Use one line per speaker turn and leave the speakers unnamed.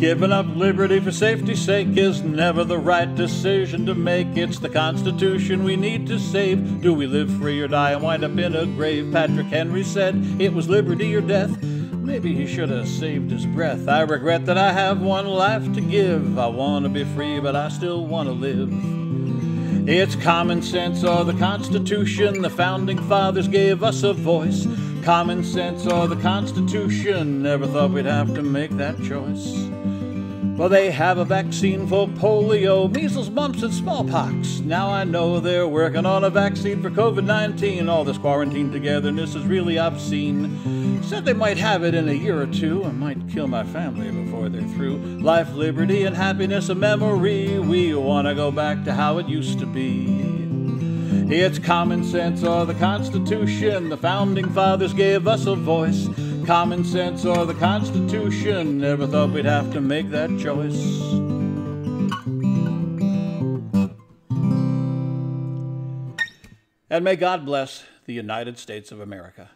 Giving up liberty for safety's sake is never the right decision to make. It's the Constitution we need to save. Do we live free or die and wind up in a grave? Patrick Henry said it was liberty or death. Maybe he should have saved his breath. I regret that I have one life to give. I want to be free, but I still want to live. It's common sense or the Constitution. The founding fathers gave us a voice. Common sense or the Constitution. Never thought we'd have to make that choice. Well, they have a vaccine for polio, measles, mumps, and smallpox. Now I know they're working on a vaccine for COVID 19. All this quarantine togetherness is really obscene. Said they might have it in a year or two and might kill my family before they're through. Life, liberty, and happiness, a memory. We want to go back to how it used to be. It's common sense or the Constitution. The founding fathers gave us a voice common sense or the Constitution. Never thought we'd have to make that choice. And may God bless the United States of America.